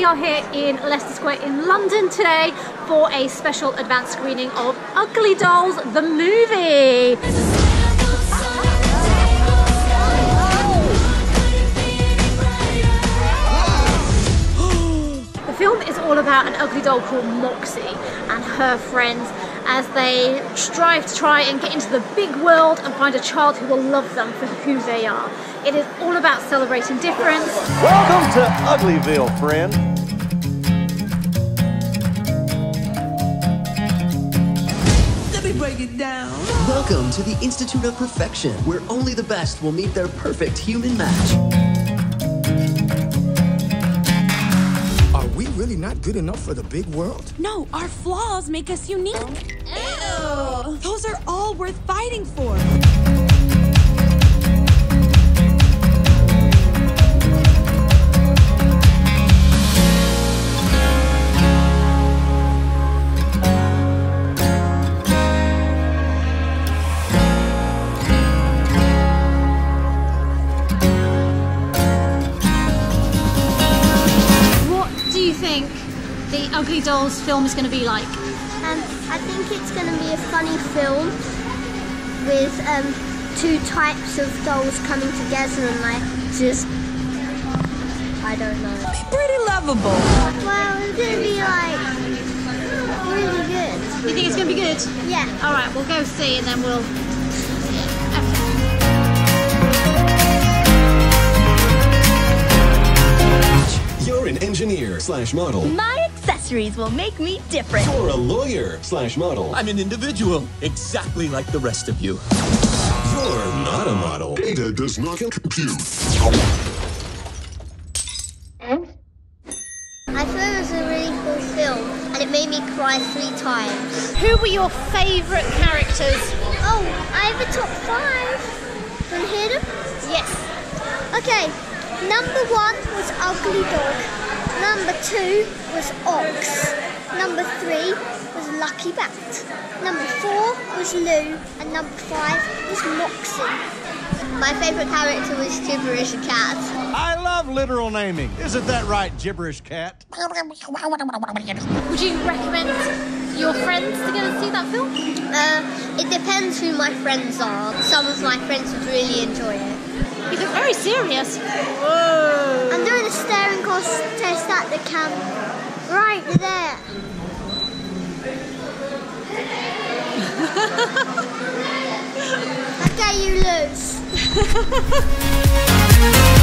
we are here in Leicester Square in London today for a special advanced screening of Ugly Dolls, the movie. The film is all about an ugly doll called Moxy and her friends as they strive to try and get into the big world and find a child who will love them for who they are. It is all about celebrating difference. Welcome to Uglyville, friend. Break it down. Welcome to the Institute of Perfection, where only the best will meet their perfect human match. Are we really not good enough for the big world? No, our flaws make us unique. Ew. Those are all worth fighting for. Think the Ugly Dolls film is going to be like? Um, I think it's going to be a funny film with um, two types of dolls coming together and like just I don't know. Pretty lovable. Well, it's going to be like really good. You think it's going to be good? Yeah. All right, we'll go see and then we'll. Engineer slash model. My accessories will make me different. You're a lawyer slash model. I'm an individual, exactly like the rest of you. You're not a model. Data does not compute. I thought it was a really cool film and it made me cry three times. Who were your favourite characters? Oh, I have a top five. Can to hear them? Yes. Okay, number one was Ugly Dog. Number two was Ox. Number three was Lucky Bat. Number four was Lou. And number five was Moxy. My favourite character was Gibberish Cat. I love literal naming. Isn't that right, gibberish cat? Would you recommend your friends to go and see that film? Uh, it depends who my friends are. Some of my friends would really enjoy it. You look very serious. Whoa. I'm doing a staring cost test at the cam. Right there. okay, you lose.